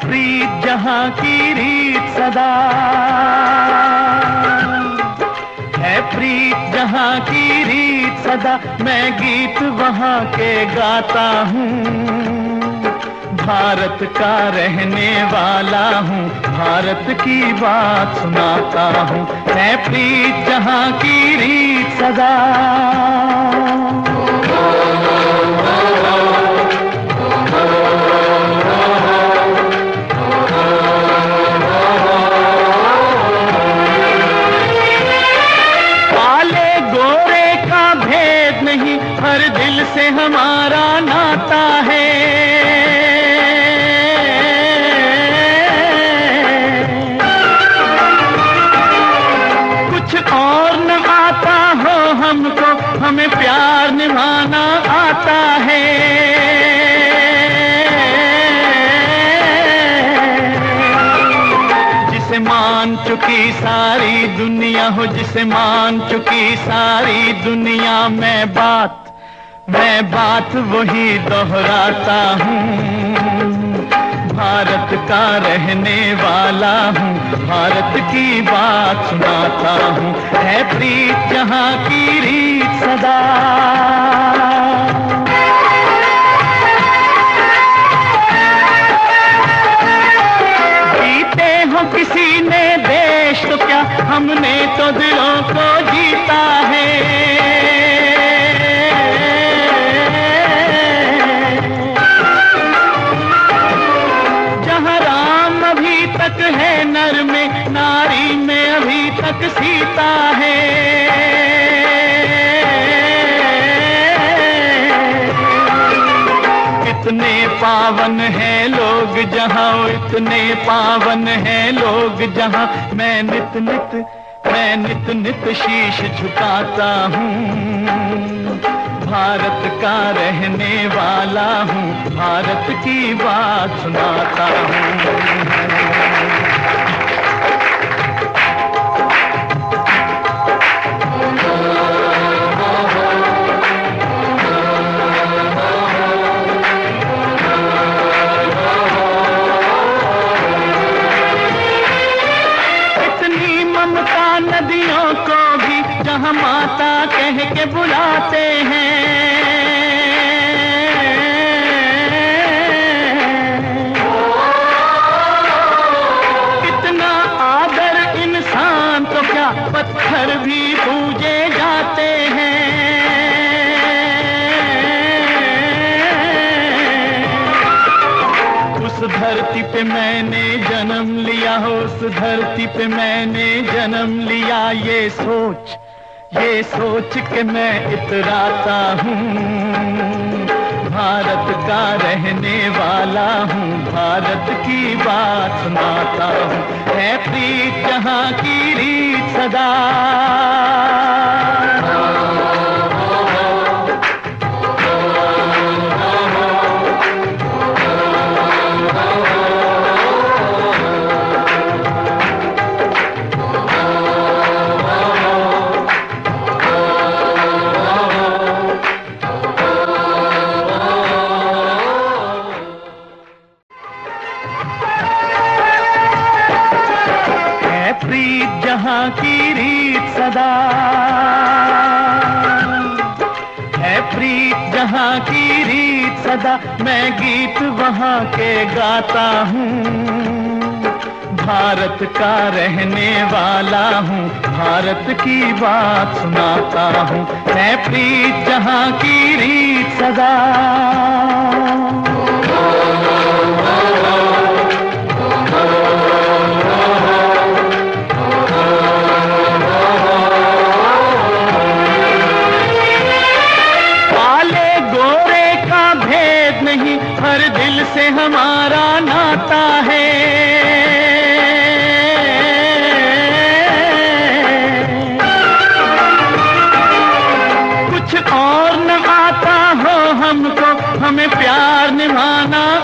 प्रीत जहाँ की रीत सदा। है प्रीत जहाँ की रीत सदा, मैं गीत वहाँ के गाता हूँ। भारत का रहने वाला हूँ, भारत की बात सुनाता हूँ। है प्रीत जहाँ की रीत सदा। हमारा नाता है। कुछ और न आता हो हमको, हमें प्यार निभाना आता है। जिसे मान चुकी सारी दुनिया हो, जिसे मान चुकी सारी दुनिया, में बात मैं बात वही दोहराता हूँ। भारत का रहने वाला हूँ। भारत की बात सुनाता हूँ। है प्रीत जहाँ की रीत सदा। जीते किसी ने देश तो क्या? हमने तो दिलों को है नर में, नारी में अभी तक सीता है। इतने पावन हैं लोग जहाँ इतने पावन हैं लोग जहाँ। मैं नित नित, मैं नित नित शीश झुकाता हूँ। भारत का रहने वाला हूँ, भारत की बात सुनाता हूँ। नदियों को भी जहाँ माता कह के बुलाते हैं। जन्म लिया हो उस धरती पे मैंने जन्म लिया। ये सोच ये सोच के मैं इतराता हूँ। भारत का रहने वाला हूँ, भारत की बात सुनाता हूँ। है प्रीत जहाँ की रीत सदा। प्रीत जहाँ की रीत सदा। है प्रीत जहाँ की रीत सदा, मैं गीत वहाँ के गाता हूँ। भारत का रहने वाला हूँ, भारत की बात सुनाता हूँ। है प्रीत जहाँ की रीत सदा। हर दिल से हमारा नाता है। कुछ और न आता हो हमको, हमें प्यार निभाना